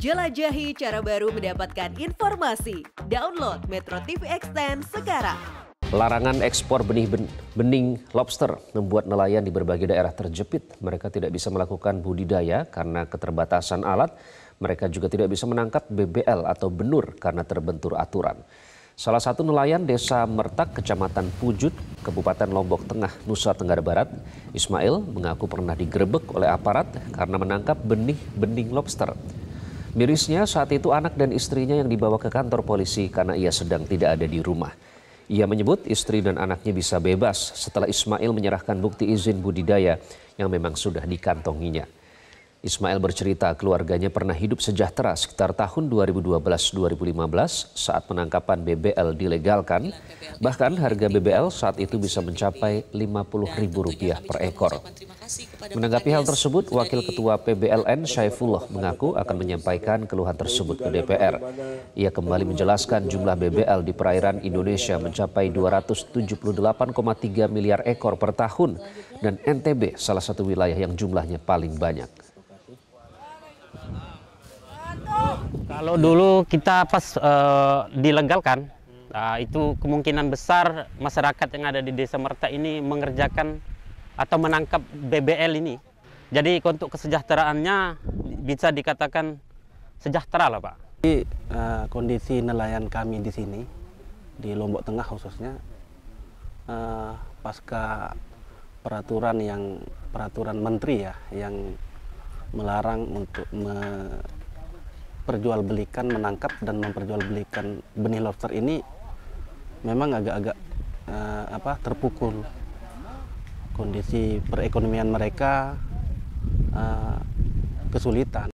Jelajahi cara baru mendapatkan informasi. Download Metro TV Extend sekarang. Larangan ekspor benih ben- bening lobster membuat nelayan di berbagai daerah terjepit. Mereka tidak bisa melakukan budidaya karena keterbatasan alat. Mereka juga tidak bisa menangkap BBL atau benur karena terbentur aturan. Salah satu nelayan desa Mertak, Kecamatan Pujut, Kabupaten Lombok Tengah, Nusa Tenggara Barat, Ismail mengaku pernah digerebek oleh aparat karena menangkap benih bening lobster. Mirisnya saat itu anak dan istrinya yang dibawa ke kantor polisi karena ia sedang tidak ada di rumah. Ia menyebut istri dan anaknya bisa bebas setelah Ismail menyerahkan bukti izin budidaya yang memang sudah dikantonginya. Ismail bercerita keluarganya pernah hidup sejahtera sekitar tahun 2012-2015 saat penangkapan BBL dilegalkan. Bahkan harga BBL saat itu bisa mencapai Rp50.000 per ekor. Menanggapi hal tersebut, Wakil Ketua PBLN Syaifullah mengaku akan menyampaikan keluhan tersebut ke DPR. Ia kembali menjelaskan jumlah BBL di perairan Indonesia mencapai 278,3 miliar ekor per tahun dan NTB salah satu wilayah yang jumlahnya paling banyak. Kalau dulu kita pas eh, dilegalkan, nah, itu kemungkinan besar masyarakat yang ada di Desa Merta ini mengerjakan atau menangkap BBL ini. Jadi untuk kesejahteraannya bisa dikatakan sejahtera lah Pak. Jadi, eh, kondisi nelayan kami di sini, di Lombok Tengah khususnya, eh, pasca peraturan yang peraturan menteri ya, yang melarang untuk memperjualbelikan, menangkap dan memperjualbelikan benih lobster ini, memang agak-agak eh, apa terpukul. Kondisi perekonomian mereka eh, kesulitan.